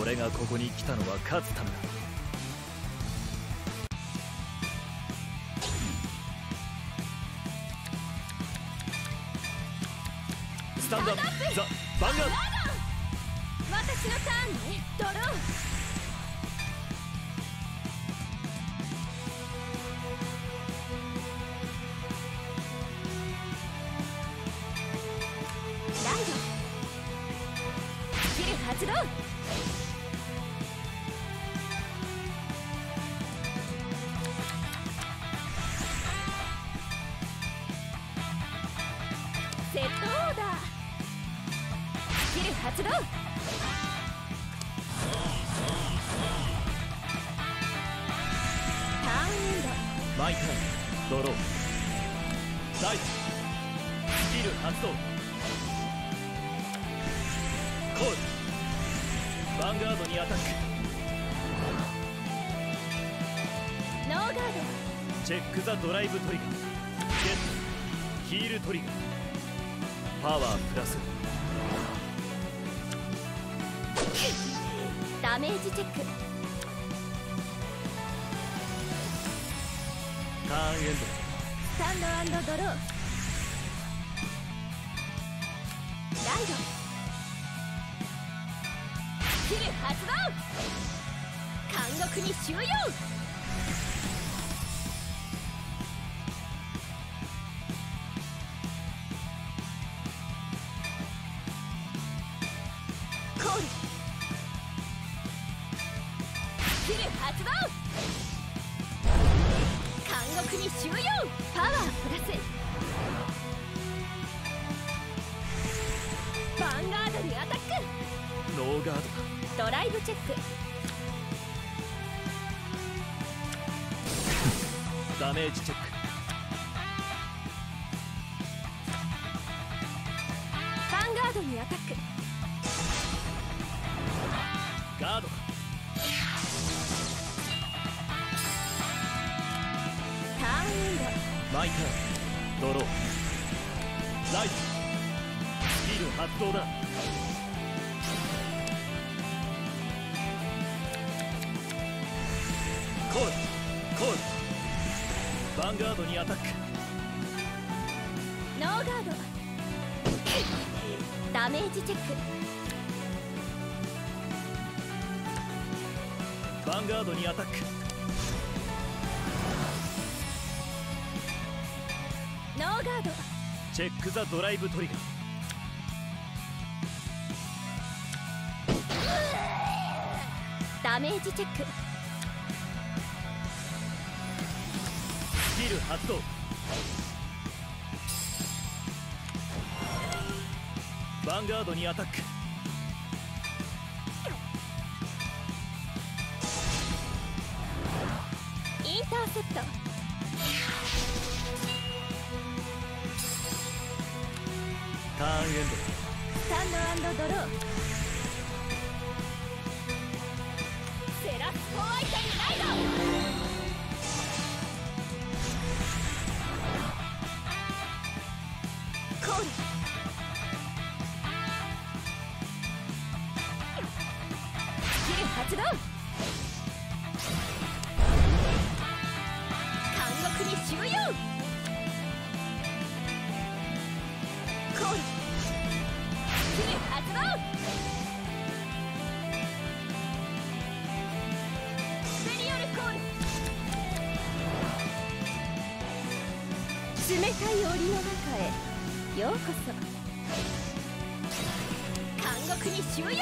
俺がここに来たのは勝つためだ。スタンドアップ。ザ・バンガー。ド私のターンね。ドロー発動。ターンドマイターンドロー。ライトスキル発動。コールヴァンガードにアタック。ノーガード。チェック・ザ・ドライブトリガー。ゲット。ヒールトリガー。パワープラス ダメージチェック。ターンエンド。スタンドドロー。ライド。スキル発動。監獄に収容ダメージチェック。ヴァンガードにアタック。ガード。だターンエンド。マイター。ンドロー。ライト。スキル発動だ。コールンガードにアタック。ノーガード。ダメージチェック。ヴァンガードにアタック。ノーガード。チェック・ザ・ドライブトリガー。ダメージチェックスキル発動ヴァンガードにアタック。インターセプト。ターンエンスタンドドロー冷たい檻の中へ。ようこそ。監獄に収容ヴ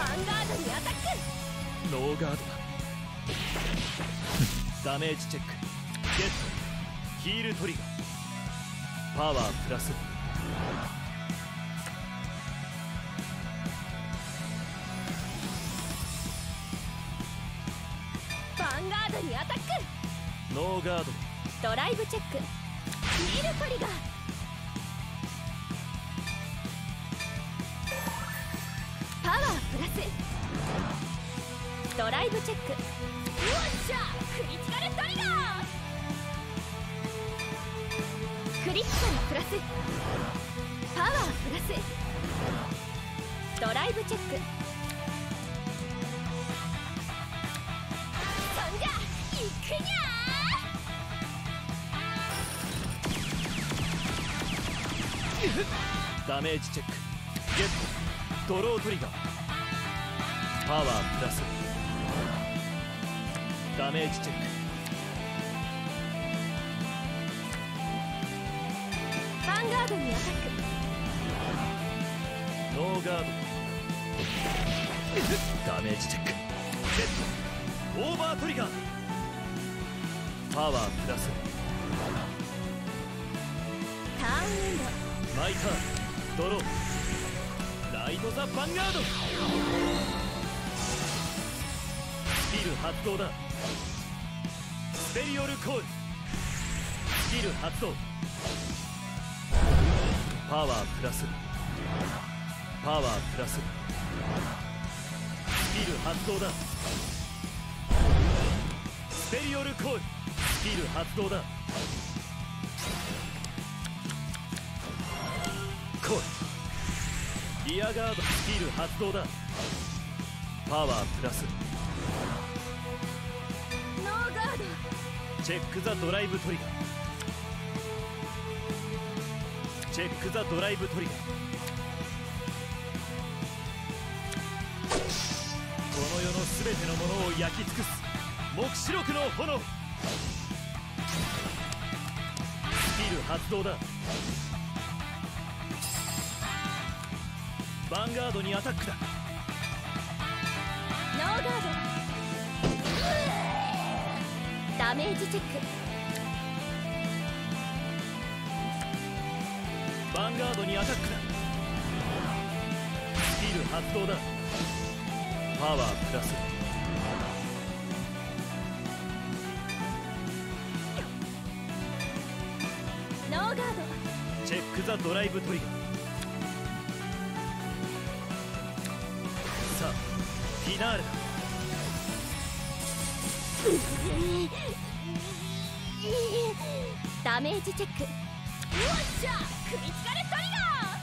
ァンガードにアタック。ノーガードだ。ダメージチェック。ゲット。ヒールトリガー。パワープラス。ノーガード。ドライブチェック。ヒールトリガーパワープラス。ドライブチェック。よっしゃ！クリティカルトリガークリティカルプラス。パワープラス。ドライブチェック。ダメージチェック。ゲット。ドロートリガー。パワープラス。ダメージチェック。ヴァンガードにアタック。ノーガード。ダメージチェック。ゲット。オーバートリガー。パワープラス。ターンエンドマイタードローライト・ザ・ヴァンガードスキル発動だスペリオルコールスキル発動パワープラスパワープラススキル発動だスペリオルコールスキル発動だコールリアガードスキル発動だ。パワープラス。ノーガード。チェック・ザ・ドライブ・トリガー。チェック・ザ・ドライブ・トリガー。この世の全てのものを焼き尽くす。黙示録の炎。スキル発動だヴァンガードにアタックだ。ノーガード。ダメージチェック。ヴァンガードにアタックだ。スキル発動だ。パワープラス。ノーガード。チェック・ザ・ドライブ・トリガーフィナーレだダメージチェック。よっしゃクリティカルトリガー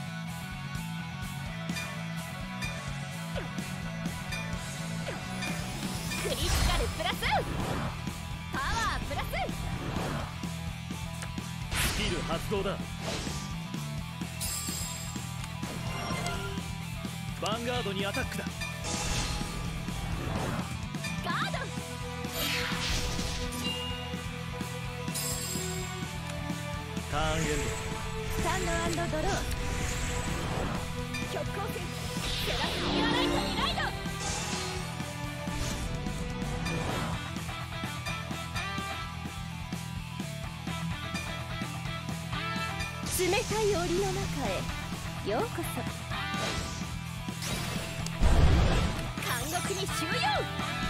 クリティカルプラス。パワープラス。スキル発動だ。ヴァンガードにアタックだターンエンスタンドドロー極光線セラスミアライトにライド冷たい檻の中へようこそ監獄に収容。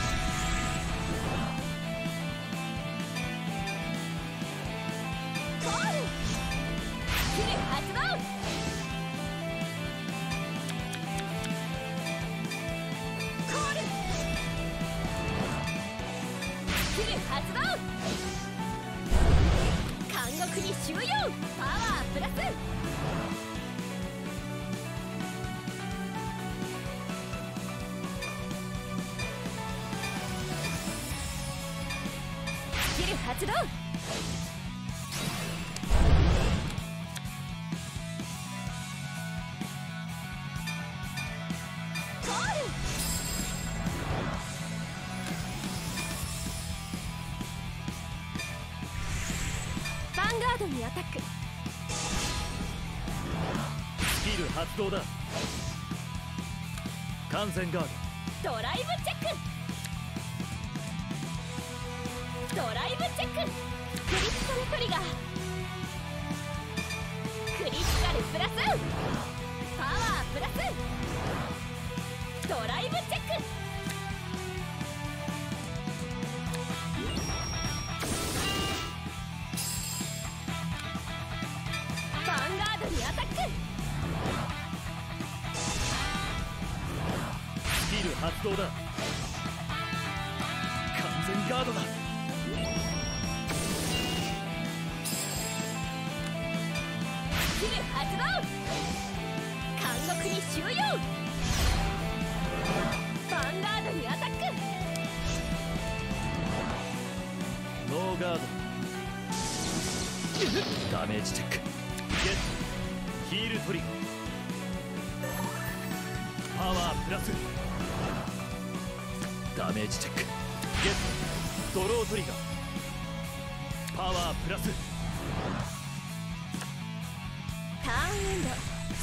スキル発動。監獄に収容。パワープラス。ンガードにアタック。スキル発動だ。完全ガード。ドライブチェック。ドライブチェック。クリティカルトリガークリティカルプラススキル発動監獄に収容ヴァンガードにアタック。ノーガード。ダメージチェック。ゲットヒールトリガーパワープラス。ダメージチェックゲッ。トドロートリガー。パワープラス。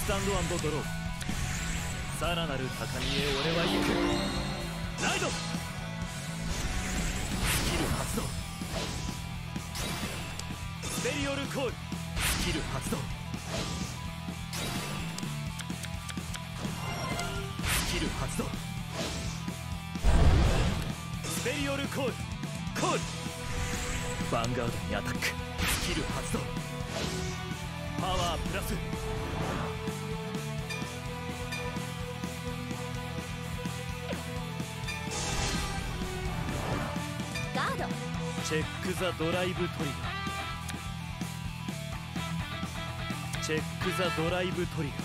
スタンドドロー。さらなる高みへ俺は行く。ライド。スキル発動。スペリオルコール。スキル発動。スキル発動。スペリオルコール。コール。ヴァンガードにアタック。スキル発動。パワープラス。チェック・ザ・ドライブ・トリガー。チェック・ザ・ドライブ・トリガー。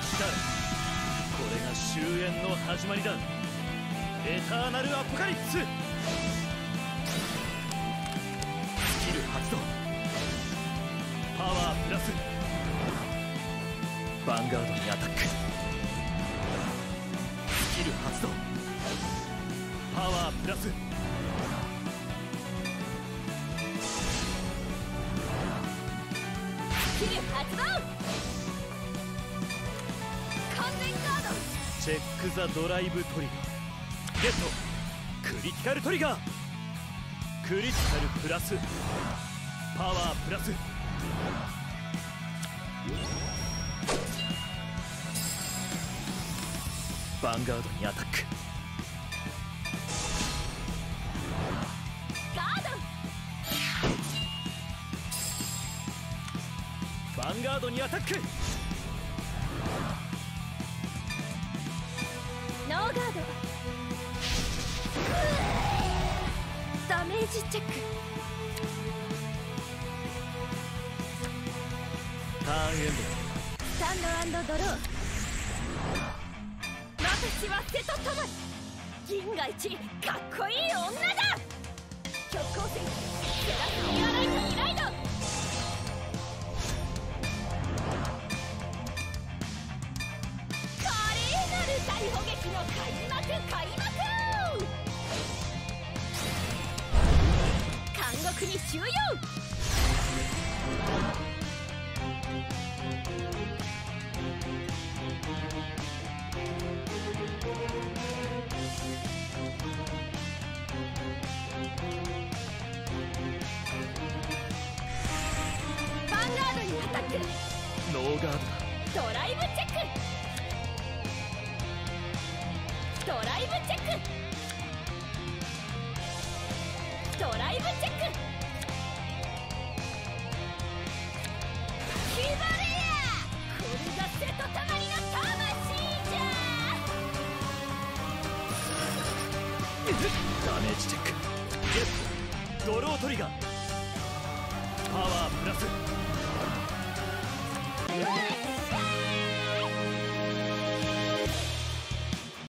来たらこれが終焉の始まりだ。エターナル・アポカリプス。スキル発動。パワープラス。ヴァンガードにアタック。パワープラススキル発動完全ガード。チェック・ザ・ドライブ・トリガー。ゲット。クリティカルトリガー。クリティカルプラス。パワープラス。ヴァンガードにアタックァンガードにアタック。ノーガード。ダメージチェック。ターンエンスタンドドロー。私は瀬戸智銀河一かっこいい女だ。極光線セラスミアライトにライド麗なる大砲撃の開幕開幕監獄に収容ヴァンガードにアタックノーガードドライブチェックージチェック。ゲットドロートリガー。パワープラス。うわ